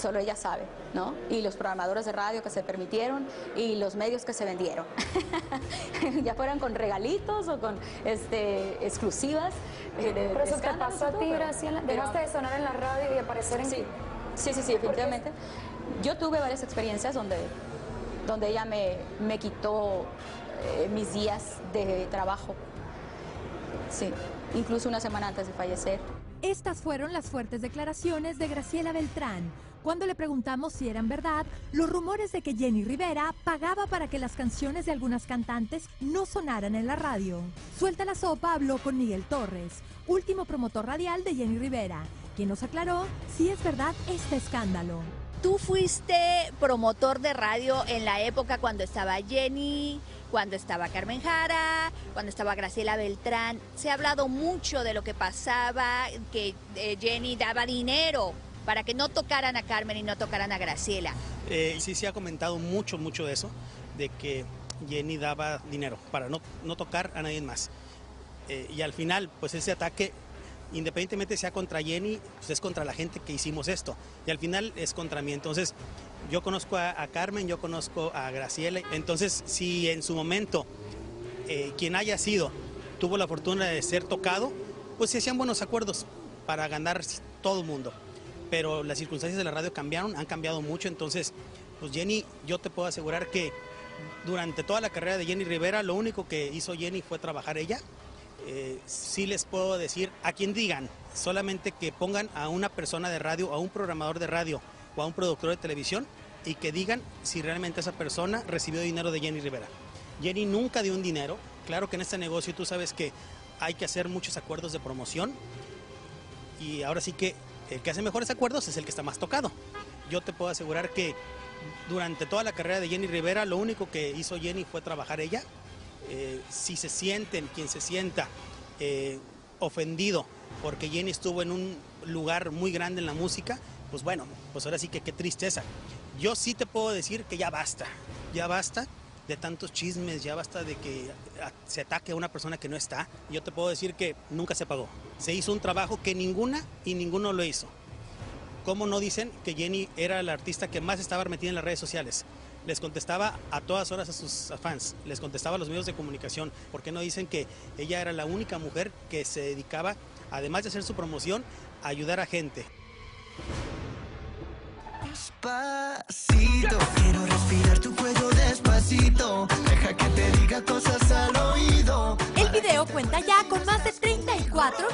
solo ella sabe, ¿no? Y los programadores de radio que se permitieron y los medios que se vendieron. ya fueran con regalitos o con este, exclusivas. Eh, pero eso te pasó a ti, Graciela. Dejaste de sonar en la radio y aparecer en... Sí, sí, sí, sí definitivamente. Yo tuve varias experiencias donde, donde ella me, me quitó eh, mis días de trabajo. Sí, incluso una semana antes de fallecer. Estas fueron las fuertes declaraciones de Graciela Beltrán cuando le preguntamos si eran verdad los rumores de que Jenny Rivera pagaba para que las canciones de algunas cantantes no sonaran en la radio. Suelta la sopa habló con Miguel Torres, último promotor radial de Jenny Rivera, quien nos aclaró si es verdad este escándalo. Tú fuiste promotor de radio en la época cuando estaba Jenny, cuando estaba Carmen Jara, cuando estaba Graciela Beltrán. Se ha hablado mucho de lo que pasaba, que eh, Jenny daba dinero para que no tocaran a Carmen y no tocaran a Graciela. Eh, sí, se ha comentado mucho, mucho de eso, de que Jenny daba dinero para no, no tocar a nadie más. Eh, y al final, pues ese ataque independientemente sea contra Jenny, pues es contra la gente que hicimos esto. Y al final es contra mí. Entonces, yo conozco a, Carmen, yo conozco a Graciela. Entonces, si en su momento eh, quien haya sido tuvo la fortuna de ser tocado, pues se hacían buenos acuerdos para ganar todo el mundo. Pero las circunstancias de la radio cambiaron, han cambiado mucho. Entonces, pues Jenny, yo te puedo asegurar que durante toda la carrera de Jenny Rivera, lo único que hizo Jenny fue trabajar ella eh, sí les puedo decir a quien digan, solamente que pongan a una persona de radio, a un programador de radio o a un productor de televisión y que digan si realmente esa persona recibió dinero de Jenny Rivera. Jenny nunca dio un dinero, claro que en este negocio tú sabes que hay que hacer muchos acuerdos de promoción y ahora sí que el que hace mejores acuerdos es el que está más tocado. Yo te puedo asegurar que durante toda la carrera de Jenny Rivera lo único que hizo Jenny fue trabajar ella eh, si se sienten, quien se sienta eh, ofendido porque Jenny estuvo en un lugar muy grande en la música, pues bueno, pues ahora sí que qué tristeza. Yo sí te puedo decir que ya basta, ya basta de tantos chismes, ya basta de que se ataque a una persona que no está. Yo te puedo decir que nunca se pagó. Se hizo un trabajo que ninguna y ninguno lo hizo. ¿Cómo no dicen que Jenny era la artista que más estaba metida en las redes sociales? les contestaba a todas horas a sus fans, les contestaba a los medios de comunicación. ¿Por qué no dicen que ella era la única mujer que se dedicaba, además de hacer su promoción, a ayudar a gente? Deja que te diga cosas al oído. El video cuenta ya con más de 34 millones.